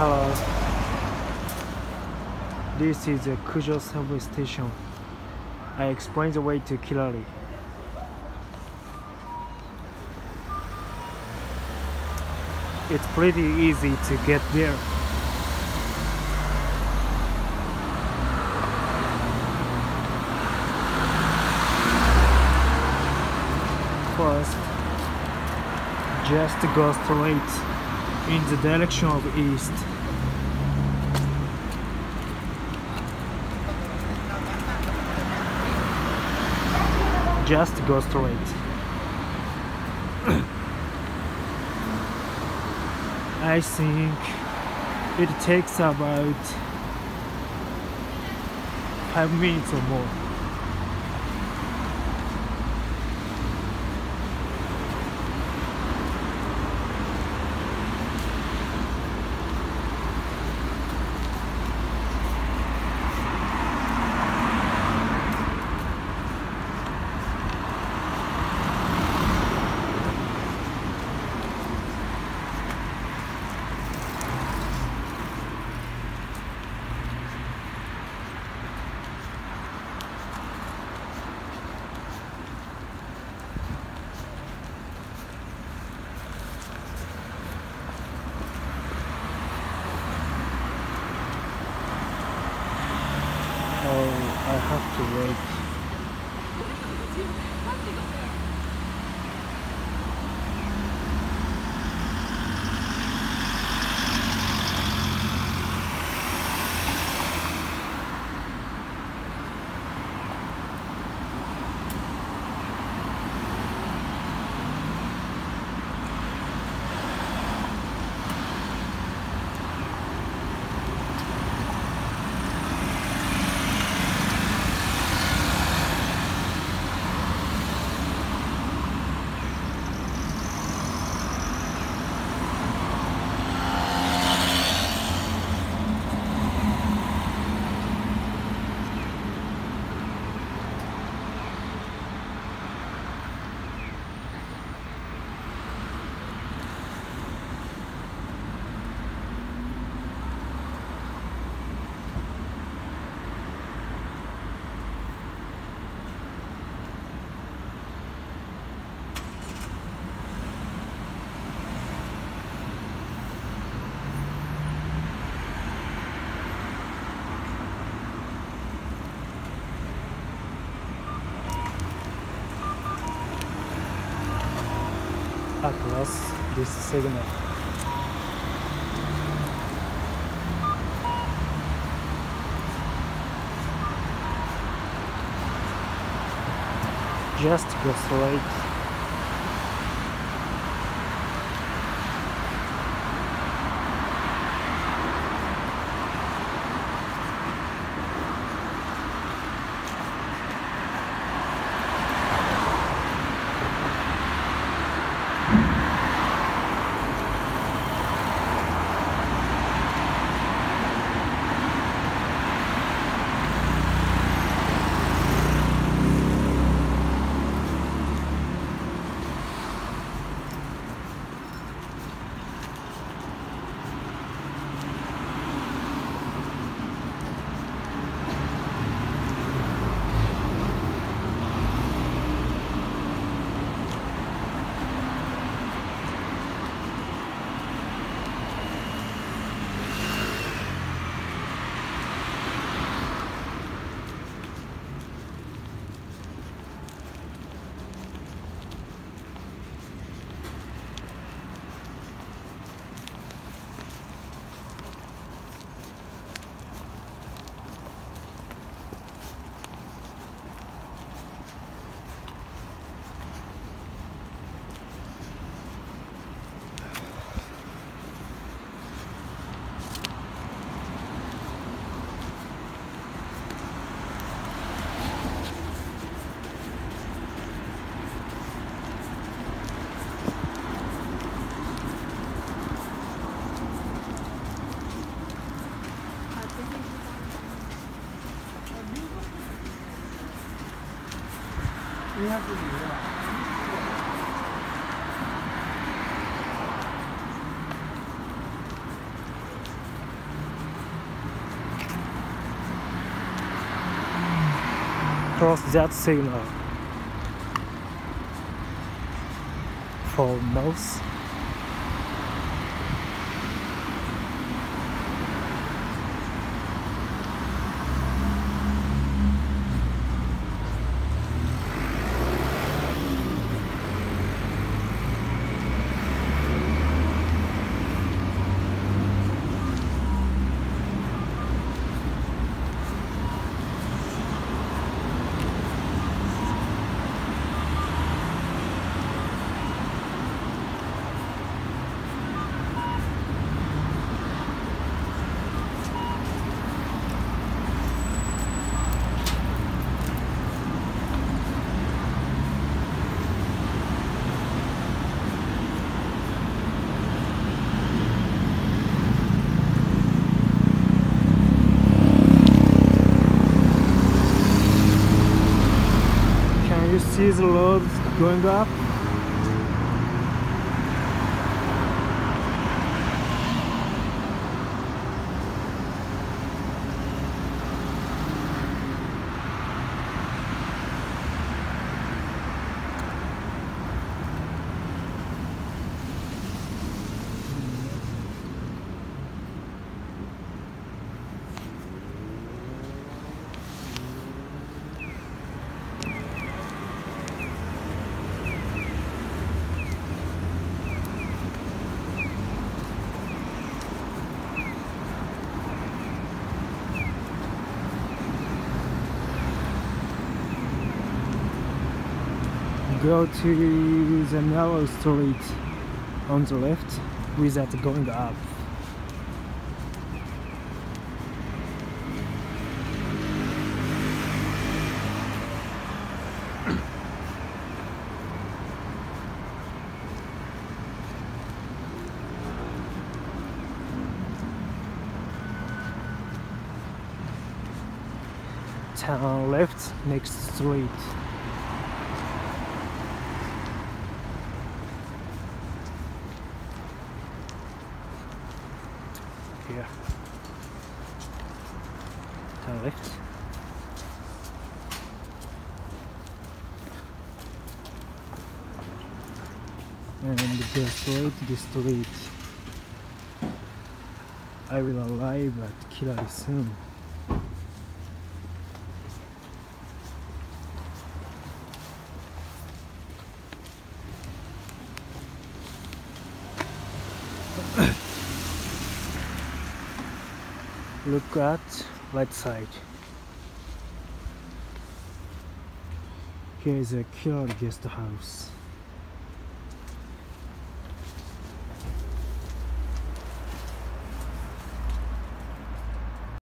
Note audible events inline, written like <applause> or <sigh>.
Hello. This is the Kujo subway station. I explain the way to Kirari. It's pretty easy to get there. First, just go straight in the direction of east. Just go straight. <coughs> I think it takes about five minutes or more. I have to wait. Across this signal. Just go straight. cross that signal for most. Going up? Go to the narrow street on the left without going up. Turn left next street. Here. Turn left. And go straight to the street. I will arrive at Kirari soon. Look at right side. Here is a Kirari guest house.